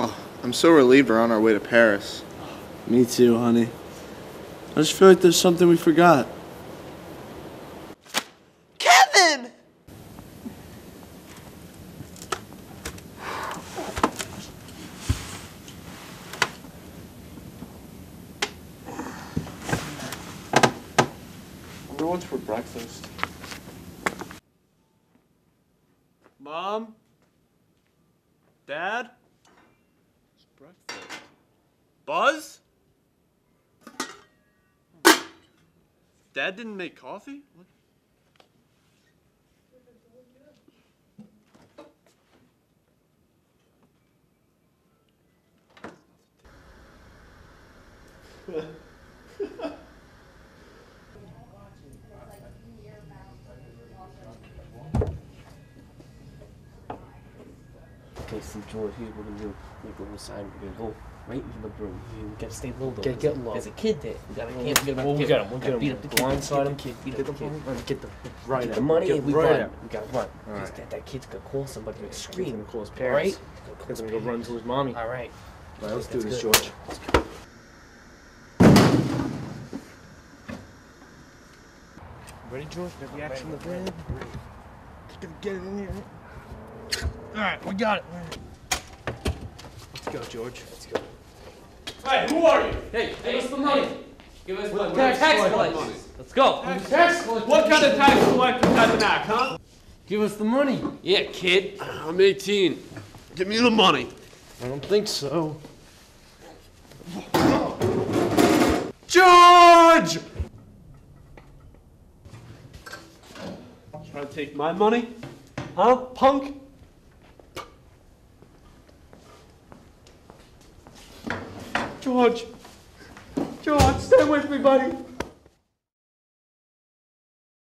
Oh, I'm so relieved we're on our way to Paris. Me too, honey. I just feel like there's something we forgot. Kevin! Wonder what's for breakfast. Mom? Dad? Buzz? Dad didn't make coffee? What? Okay, George, here's what we're gonna do. We're gonna go inside. We're gonna go right into the room. We gotta stay low though. Get- get low. There's a kid there. We gotta We'll can't get him, forget we'll get him, we'll Gotta get beat up the kid. Blindside him. Beat kid. Beat Get up the the kid. money. Get the right Get the money Get and we right run. out. We gotta run. All 'Cause right. that, that kid's gonna call somebody and He's scream. gonna call his parents. right? He's gonna go run to his mommy. All right. All right, let's do this, good. George. Ready, George? Got the action in the van. Get it in here. All right, we got it. Let's go, George. Let's go. Hey, who are you? Hey, give us the money. Give us the tax tax collector. collectors. Let's go. What kind of tax collector type of act, huh? Give us the money. Yeah, kid. I'm 18. Give me the money. I don't think so. George! Trying to take my money? Huh, punk? George! George, stay with me, buddy!